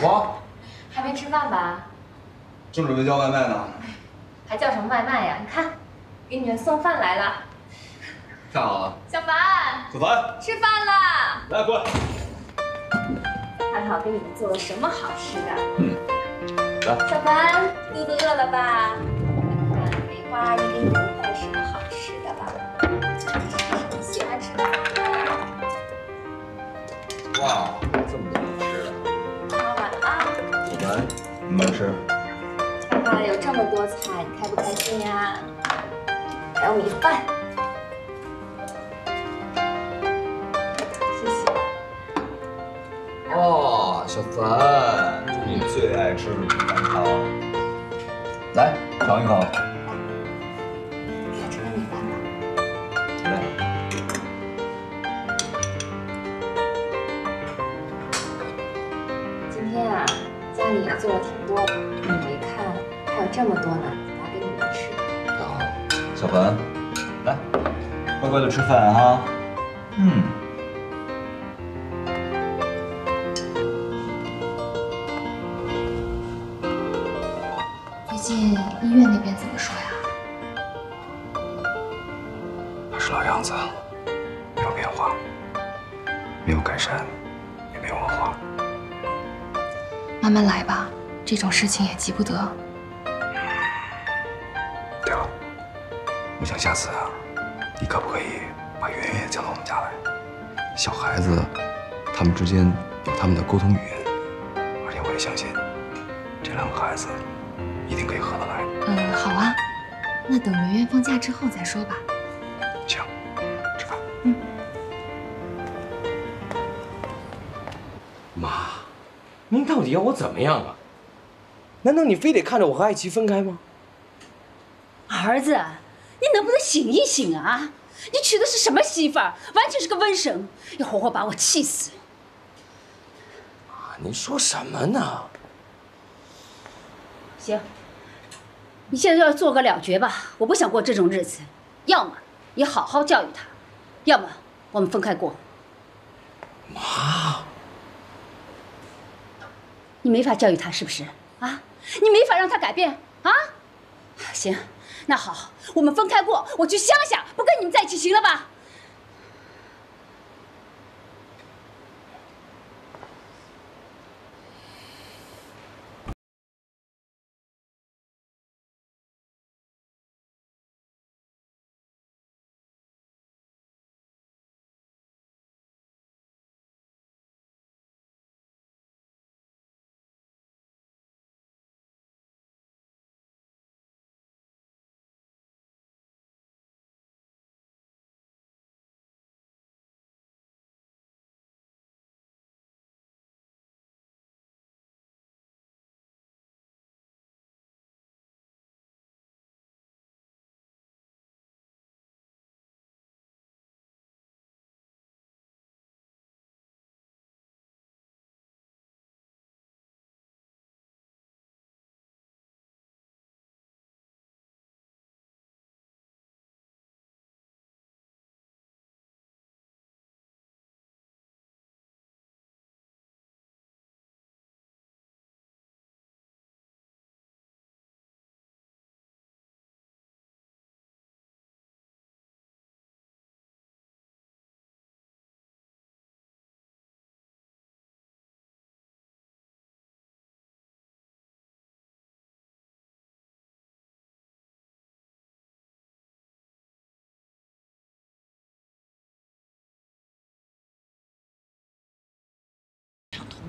伟华，还没吃饭吧？正准备叫外卖呢。还叫什么外卖呀？你看，给你们送饭来了。太好了，小凡，小凡，吃饭了！来过来。看看我给你们做了什么好吃的。嗯，来。小凡，肚子饿了吧？看看梅花阿姨给你们带什么好吃的了。你喜欢吃的。哇，你慢吃。看看有这么多菜，你开不开心呀？还有米饭。谢谢。哦，小凡，这是你最爱吃的米饭汤。来，尝一口。么多呢，拿给你们吃。太好，小凡，来，乖乖的吃饭哈。嗯。最近医院那边怎么说呀？还是老样子，没有变化，没有改善，也没有恶化。慢慢来吧，这种事情也急不得。想下次啊，你可不可以把圆圆也叫到我们家来？小孩子，他们之间有他们的沟通语言，而且我也相信，这两个孩子一定可以合得来。嗯，好啊，那等圆圆放假之后再说吧。行，吃饭。嗯妈，您到底要我怎么样啊？难道你非得看着我和爱琪分开吗？儿子，你能不能醒一醒啊？你娶的是什么媳妇儿？完全是个瘟神，要活活把我气死！啊，您说什么呢？行，你现在要做个了决吧。我不想过这种日子，要么你好好教育他，要么我们分开过。妈，你没法教育他是不是？啊，你没法让他改变啊？行，那好，我们分开过，我去乡下，不跟你们在一起，行了吧？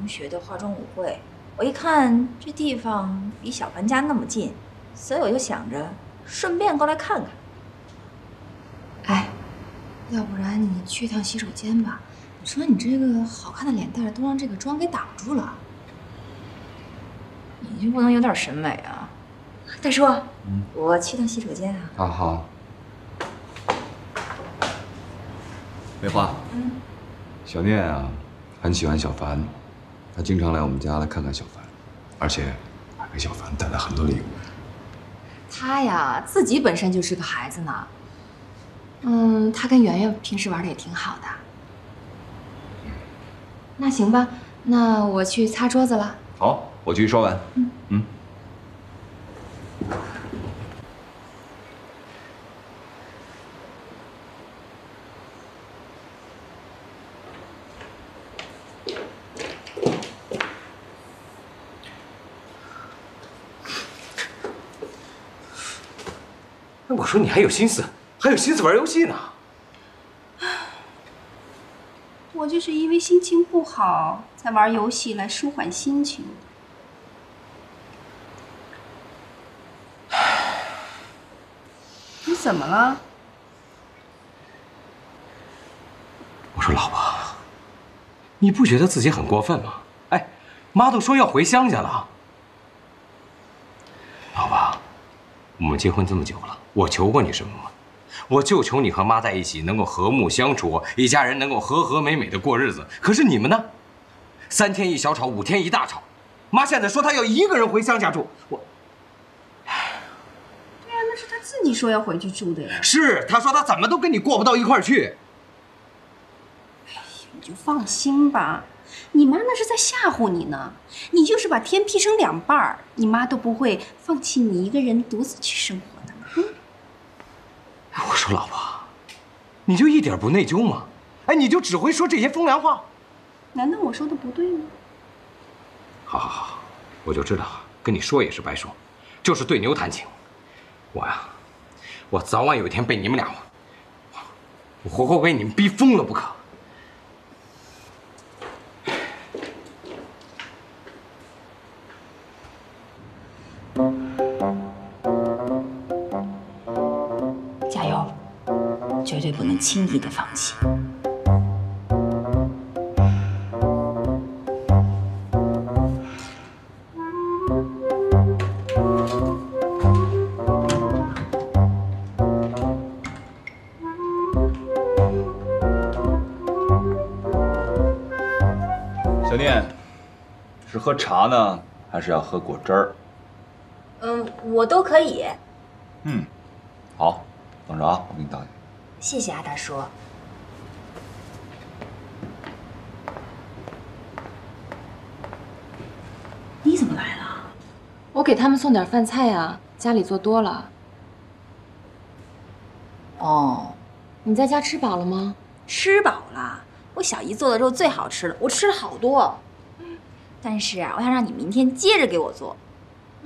同学的化妆舞会，我一看这地方离小凡家那么近，所以我就想着顺便过来看看。哎，要不然你去趟洗手间吧？你说你这个好看的脸蛋都让这个妆给挡住了，你就不能有点审美啊？大叔，嗯我去趟洗手间啊。啊好。梅花，嗯，小念啊，很喜欢小凡，他经常来我们家来看看小凡。而且还给小凡带来很多礼物。他呀，自己本身就是个孩子呢。嗯，他跟圆圆平时玩的也挺好的。那行吧，那我去擦桌子了。好，我去刷碗。嗯嗯。哎，我说你还有心思，还有心思玩游戏呢？我就是因为心情不好，才玩游戏来舒缓心情。你怎么了？我说老婆，你不觉得自己很过分吗？哎，妈都说要回乡下了。老婆，我们结婚这么久了，我求过你什么吗？我就求你和妈在一起能够和睦相处，一家人能够和和美美的过日子。可是你们呢？三天一小吵，五天一大吵。妈现在说她要一个人回乡下住，我对呀，那是她自己说要回去住的呀。是她说她怎么都跟你过不到一块儿去。你就放心吧，你妈那是在吓唬你呢。你就是把天劈成两半儿，你妈都不会放弃你一个人独自去生活的。嗯，我说老婆，你就一点不内疚吗？哎，你就只会说这些风凉话。难道我说的不对吗？好好好，我就知道跟你说也是白说，就是对牛弹琴。我呀，我早晚有一天被你们俩，我活活被你们逼疯了不可。轻易的放弃。小念，是喝茶呢，还是要喝果汁儿？嗯，我都可以。嗯，好，等着啊，我给你倒去。谢谢啊，大叔。你怎么来了？我给他们送点饭菜啊，家里做多了。哦，你在家吃饱了吗？吃饱了。我小姨做的肉最好吃了，我吃了好多。但是啊，我想让你明天接着给我做。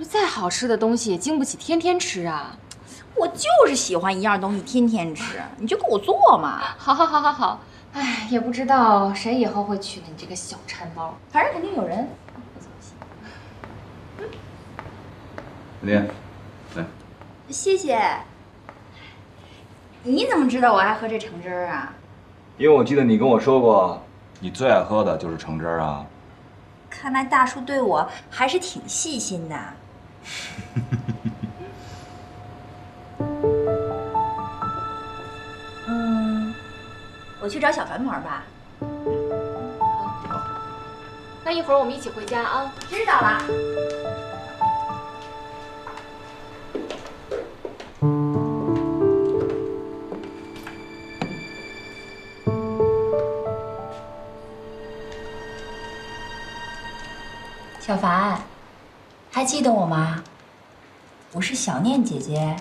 再好吃的东西也经不起天天吃啊。我就是喜欢一样东西天天吃，你就给我做嘛。好，好，好，好，好。哎，也不知道谁以后会娶你这个小馋猫，反正肯定有人。小念，来，谢谢。你怎么知道我爱喝这橙汁儿啊？因为我记得你跟我说过，你最爱喝的就是橙汁儿啊。看来大叔对我还是挺细心的。我去找小凡玩吧。好，那一会儿我们一起回家啊。知道了。小凡，还记得我吗？我是小念姐姐。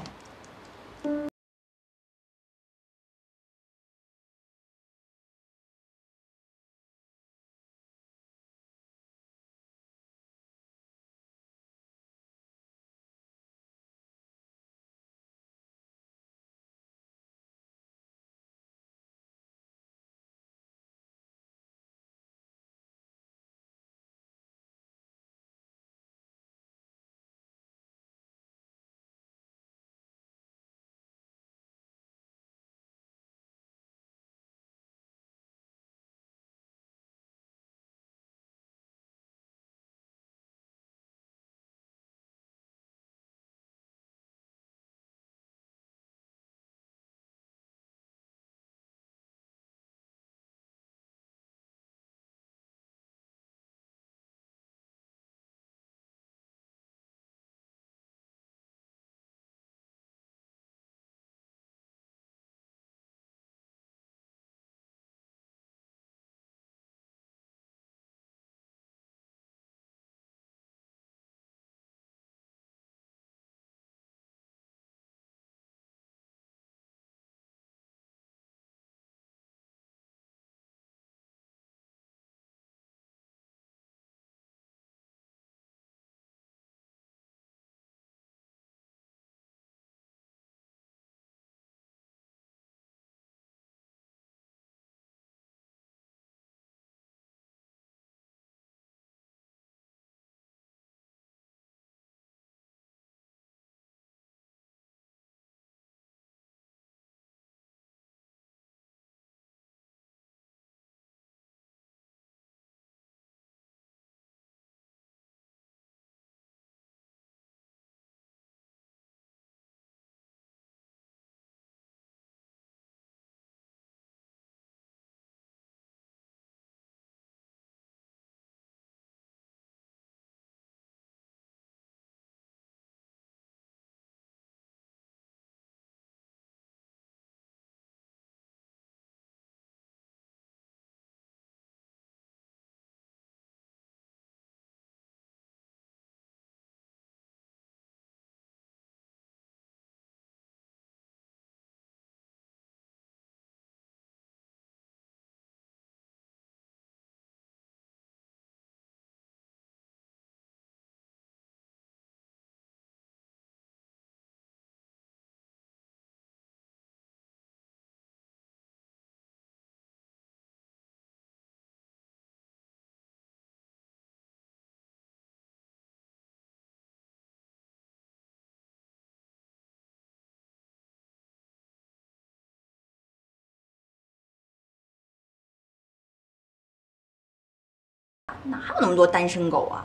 哪有那么多单身狗啊？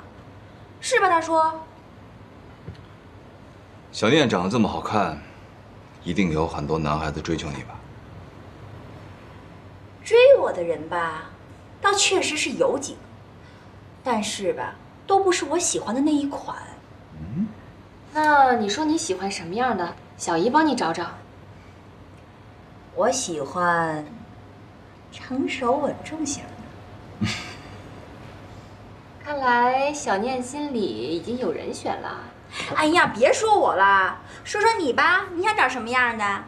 是吧，大叔？小念长得这么好看，一定有很多男孩子追求你吧？追我的人吧，倒确实是有几个，但是吧，都不是我喜欢的那一款。嗯那你说你喜欢什么样的？小姨帮你找找。我喜欢成熟稳重型的。看来小念心里已经有人选了。哎呀，别说我了，说说你吧，你想找什么样的？